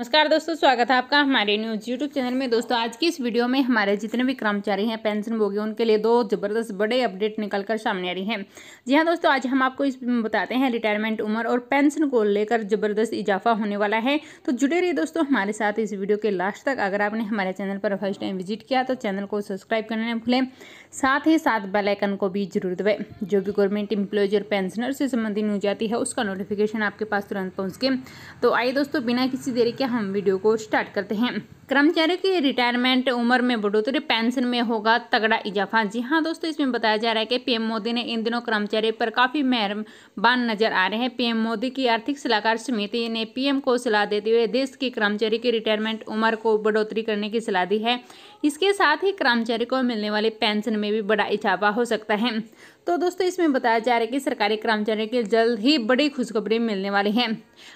नमस्कार दोस्तों, स्वागत है आपका हमारे न्यूज़ यूट्यूब चैनल में। दोस्तों, आज की इस वीडियो में हमारे जितने भी कर्मचारी हैं पेंशन भोगी, उनके लिए दो ज़बरदस्त बड़े अपडेट निकलकर सामने आ रही हैं। जी हाँ दोस्तों, आज हम आपको इस बताते हैं रिटायरमेंट उम्र और पेंशन को लेकर ज़बरदस्त इजाफा होने वाला है। तो जुड़े रहिए दोस्तों हमारे साथ इस वीडियो के लास्ट तक। अगर आपने हमारे चैनल पर फ़र्स्ट टाइम विज़िट किया तो चैनल को सब्सक्राइब करने भूलें। साथ ही साथ बेलाइकन को भी ज़रूर दबे जो भी गवर्नमेंट एम्प्लॉयज़ और पेंशनर से संबंधित न्यूज़ आती है, उसका नोटिफिकेशन आपके पास तुरंत पहुँच के तो आइए दोस्तों, बिना किसी देरी के हम वीडियो को स्टार्ट करते हैं। कर्मचारी की रिटायरमेंट उम्र में बढ़ोतरी पेंशन में होगा, तगड़ा इजाफा। जी हाँ दोस्तों, इसमें बताया जा रहा है कि पीएम मोदी ने इन दिनों कर्मचारी पर काफ़ी मेहरबान नज़र आ रहे हैं। पीएम मोदी की आर्थिक सलाहकार समिति ने पीएम को सलाह देते हुए देश के कर्मचारी की रिटायरमेंट उम्र को बढ़ोतरी करने की सलाह दी है। इसके साथ ही कर्मचारी को मिलने वाली पेंशन में भी बड़ा इजाफा हो सकता है। तो दोस्तों, इसमें बताया जा रहा है कि सरकारी कर्मचारियों की जल्द ही बड़ी खुशखबरी मिलने वाली है।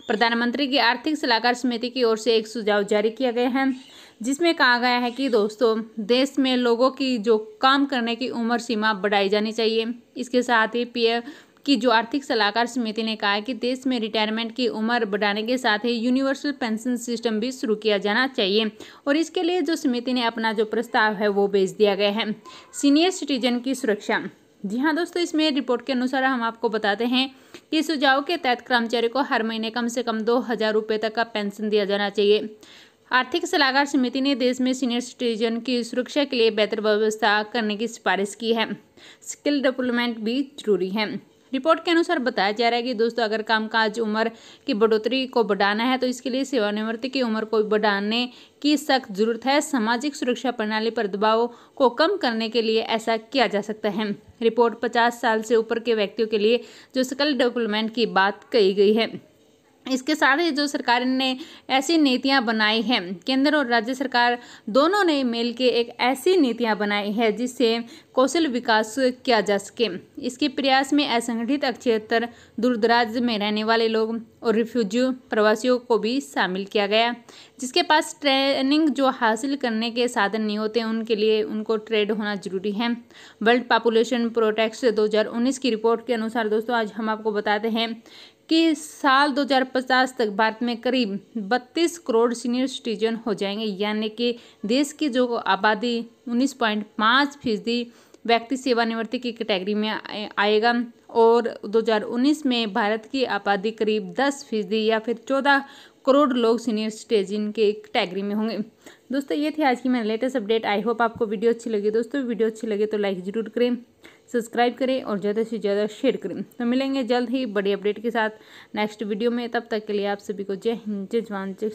प्रधानमंत्री की आर्थिक सलाहकार समिति की ओर से एक सुझाव जारी किया गया है। जिसमें कहा गया है कि दोस्तों, देश में लोगों की जो काम करने की उम्र सीमा बढ़ाई जानी चाहिए। इसके साथ ही पी की जो आर्थिक सलाहकार समिति ने कहा है कि देश में रिटायरमेंट की उम्र बढ़ाने के साथ ही यूनिवर्सल पेंशन सिस्टम भी शुरू किया जाना चाहिए। और इसके लिए जो समिति ने अपना जो प्रस्ताव है, वो भेज दिया गया है। सीनियर सिटीजन की सुरक्षा। जी हाँ दोस्तों, इसमें रिपोर्ट के अनुसार हम आपको बताते हैं कि सुझाव के तहत कर्मचारी को हर महीने कम से कम दो हज़ार रुपये तक का पेंशन दिया जाना चाहिए। आर्थिक सलाहकार समिति ने देश में सीनियर सिटीजन की सुरक्षा के लिए बेहतर व्यवस्था करने की सिफारिश की है। स्किल डेवलपमेंट भी ज़रूरी है। रिपोर्ट के अनुसार बताया जा रहा है कि दोस्तों, अगर कामकाज उम्र की बढ़ोतरी को बढ़ाना है तो इसके लिए सेवानिवृत्ति की उम्र को बढ़ाने की सख्त ज़रूरत है। सामाजिक सुरक्षा प्रणाली पर दबाव को कम करने के लिए ऐसा किया जा सकता है। रिपोर्ट पचास साल से ऊपर के व्यक्तियों के लिए जो स्किल डेवलपमेंट की बात कही गई है। इसके साथ ही जो सरकार ने ऐसी नीतियाँ बनाई हैं, केंद्र और राज्य सरकार दोनों ने मिल के एक ऐसी नीतियाँ बनाई है जिससे कौशल विकास किया जा सके। इसके प्रयास में असंगठित क्षेत्र, दूरदराज में रहने वाले लोग और रिफ्यूजी प्रवासियों को भी शामिल किया गया, जिसके पास ट्रेनिंग जो हासिल करने के साधन नहीं होते, उनके लिए उनको ट्रेड होना ज़रूरी है। वर्ल्ड पॉपुलेशन प्रोटेक्ट 2019 की रिपोर्ट के अनुसार दोस्तों, आज हम आपको बताते हैं कि साल 2050 तक भारत में करीब 32 करोड़ सीनियर सिटीजन हो जाएँगे, यानी कि देश की जो आबादी 19.5 फ़ीसदी व्यक्ति सेवानिवृत्ति की कैटेगरी में आएगा और 2019 में भारत की आबादी करीब 10 फ़ीसदी या फिर 14 करोड़ लोग सीनियर सिटीजन के कैटेगरी में होंगे। दोस्तों, ये थी आज की मेरी लेटेस्ट अपडेट आई होप आपको वीडियो अच्छी लगी। दोस्तों वीडियो अच्छी लगे तो लाइक ज़रूर करें सब्सक्राइब करें और ज़्यादा से ज़्यादा शेयर करें। तो मिलेंगे जल्द ही बड़ी अपडेट के साथ नेक्स्ट वीडियो में। तब तक के लिए आप सभी को जय हिंद, जय जवान, जय